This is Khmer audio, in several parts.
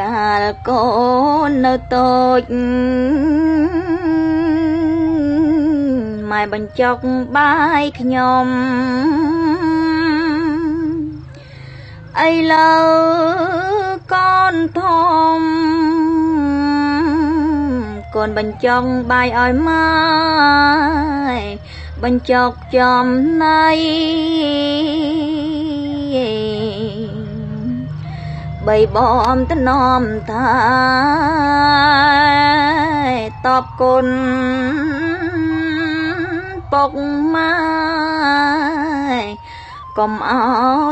កាលកូននៅតូចម៉ែបញ្ចុកបាយខ្ញុំឥឡូវកូនធំកូនបញ្ចុកបាយឲ្យម៉ែបញ្ចុកចំណៃ បីបំតនំថាតបគុណពុកម៉ែកុំអោ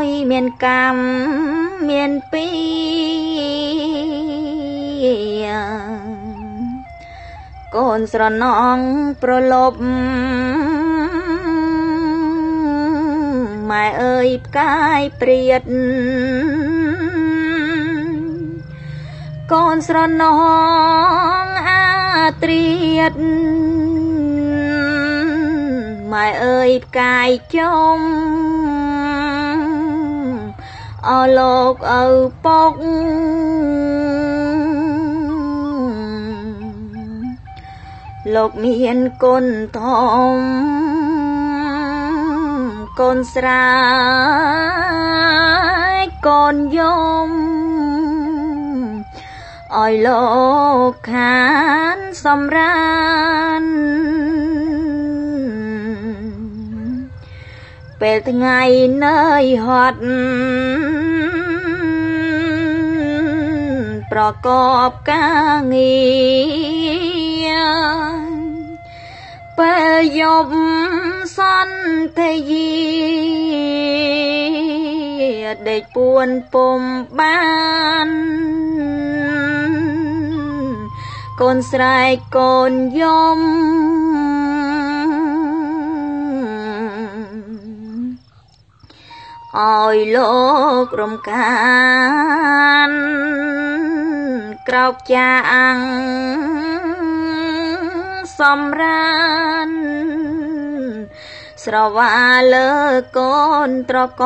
យមានកម្មមានពីកូនស្រណងប្រលប់ម៉ែអើយផ្កាយព្រាត កូនស្រណងអាត្រៀតម៉ែអើយផ្កាយចុំអលោកឪពុកលោកមានគុណធំកូនស្រាយកូនយំ ឲ្យលោកខានសម្រានពេលថ្ងៃនើយហត់ប្រកបការងារពេលយប់សន្ធាយាដេកពួនពុំបាន កូនស្រែកកូនយំឲ្យលោករំខានក្រោកចាអាំងសំរានស្រវាលើកូនត្រក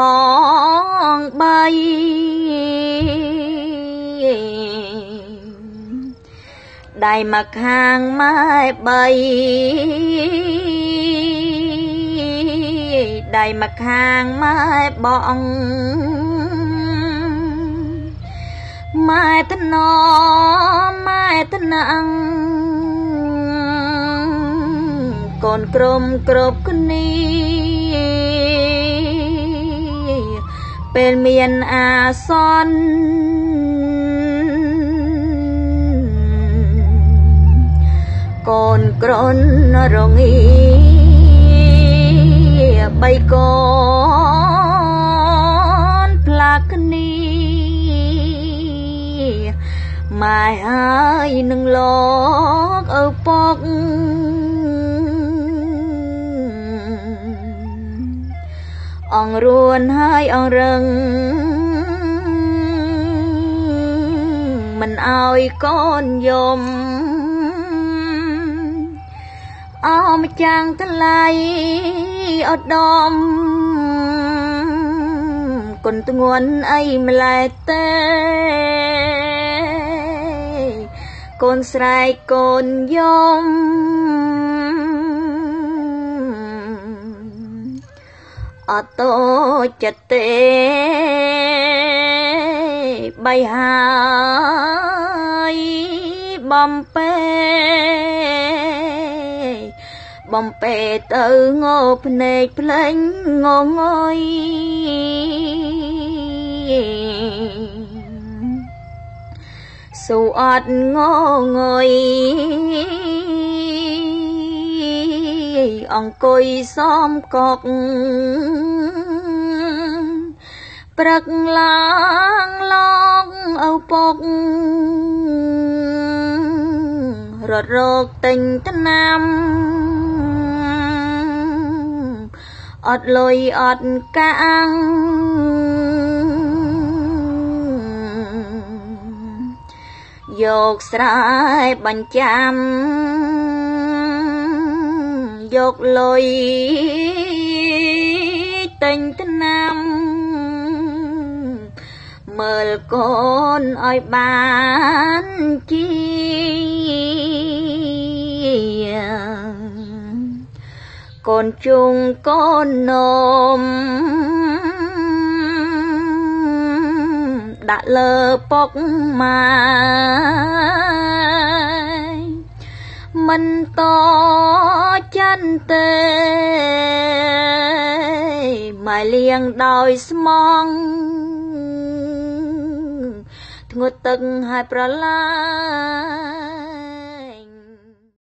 ងបី ដៃមកខាងម៉ែបីដៃមកខាងម៉ែបងម៉ែថ្នមម៉ែថ្នាំងកូនក្រុមគ្រប់គ្នាពេលមានអាសន្ន កូនក្រនរងាបីកូនផ្លាកគ្នាម៉ែហើយនឹងលោកឪពុកអងរួនហើយអងរឹងមិនអោយកូនយំ អោម្ចាំងថ្លៃអត់ដំគុណធ្ងន់អីម្លែទេកូនស្រែកកូនយំអត់តូចចិត្តទេបីហើយបំពេ បំពេទៅងោភ្នែកភ្លេងងងយស៊ូអត់ងងយអង្គុយសំកុកព្រឹកឡើងឡងឪពុករត់រោគទិញថ្នាំ អត់លុយអត់កាំងយកស្រែបញ្ចាំយកលុយទិញថ្នាំមើលកូនឲ្យបានជា នជុងកូននំដាក់លើពុកម៉ាមិនតចិនទេម៉ែលៀងដោយស្មងធ្ងត់ទឹកហើយប្រឡា